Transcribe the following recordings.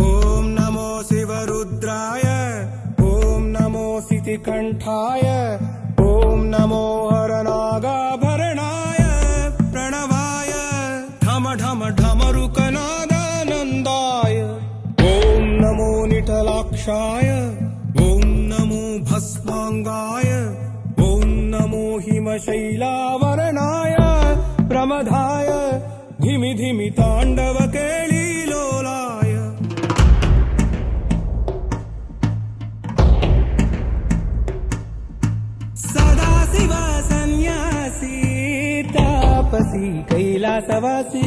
ॐ नमो शिवरुद्राय ॐ नमो सितिकण्ठाय ॐ नमो हरनागाभरणाय प्रणवाय ढम ढम ढमरुकनादानन्दाय ॐ नमो निटलाक्षाय ॐ नमो भस्माङ्गाय ॐ नमो हिमशैलावरणाय प्रमदाय धिमि धिमि ताण्डवकेळीलोलाय తపసి కైలాసవాసి.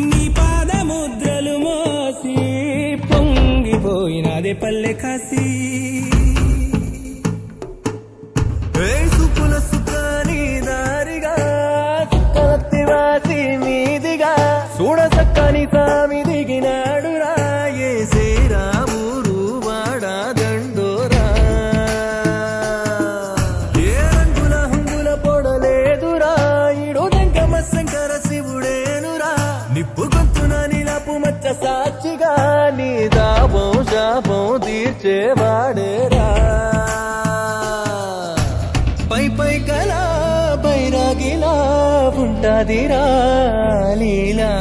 నీ పాదముద్రలు మోసి పొంగిపోయినదే పల్లె కాసి. తీర్చేవాడేరా పై పై కలా బైరాగిలా ఉంటాదిరా లీలా.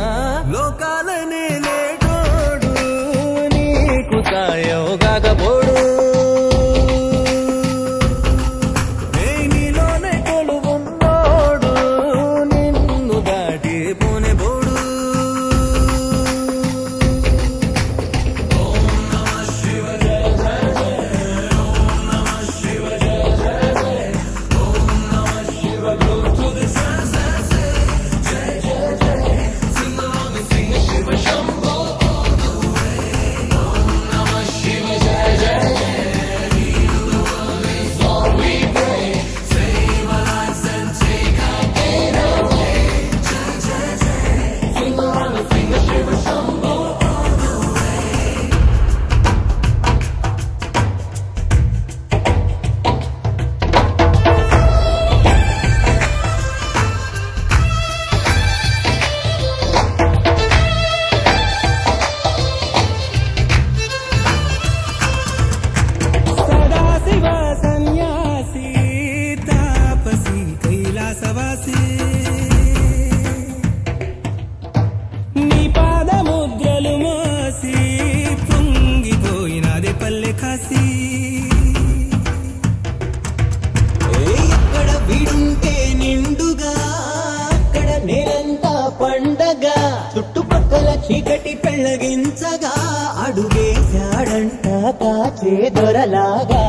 దేశవాసి. నీ పాదముద్రలు మోసి పొంగిపోయినది పల్లె కాసి ఎక్కడ విడుంటే నిండుగా అక్కడ నేలంతా పండగ చుట్టుపక్కల చీకటి పెళ్ళగించగా అడుగేశాడంట కాచే దొరలాగా.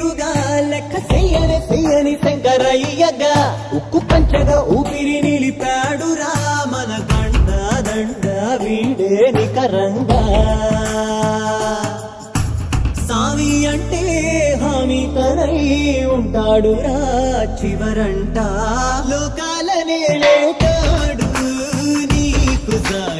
తీరుగా లెక్క చెయ్యని చెయ్యని శంకరయ్యగా. ఉక్కు పంచగా ఊపిరి నిలిపాడురా మన కండ దండ వీడే నికరంగా. సామి అంటే హామీ తనై ఉంటాడురా చివరంట. లోకాలనే లేటాడు నీకు సాయం కాకపోడు